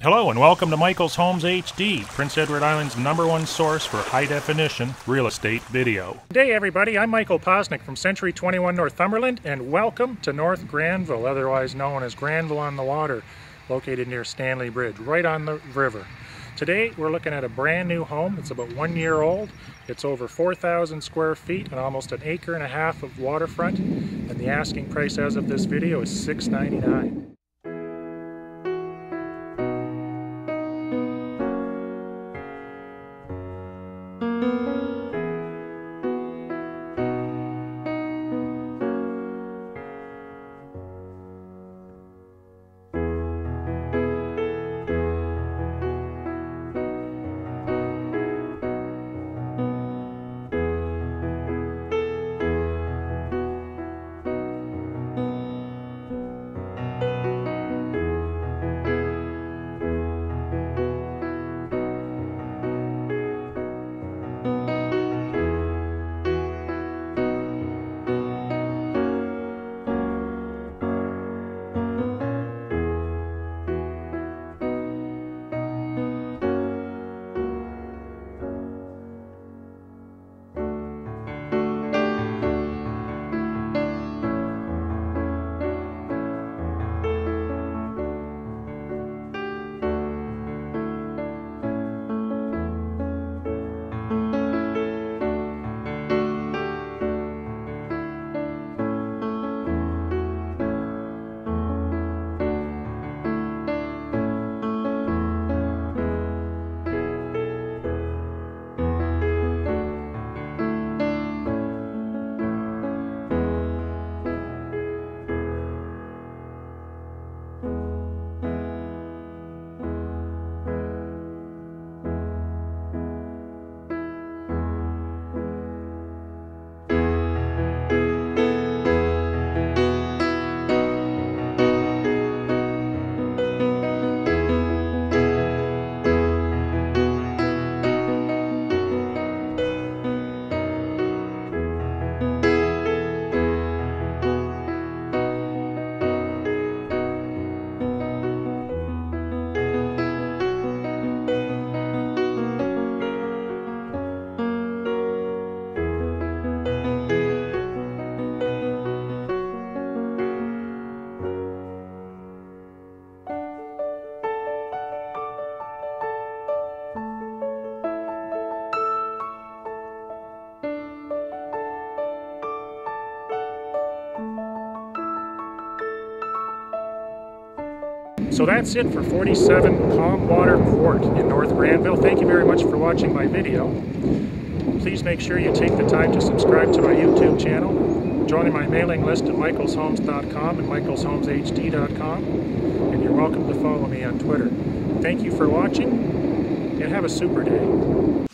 Hello and welcome to Michael's Homes HD, Prince Edward Island's number one source for high definition real estate video. Today everybody, I'm Michael Poczynek from Century 21 Northumberland and welcome to North Granville, otherwise known as Granville on the Water, located near Stanley Bridge, right on the river. Today we're looking at a brand new home. It's about one year old. It's over 4,000 square feet and almost an acre and a half of waterfront. And the asking price as of this video is $699. So that's it for 47 Calm Water Court in North Granville. Thank you very much for watching my video. Please make sure you take the time to subscribe to my YouTube channel, join my mailing list at michaelshomes.com and michaelshomeshd.com, and you're welcome to follow me on Twitter. Thank you for watching, and have a super day.